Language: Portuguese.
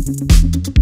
Música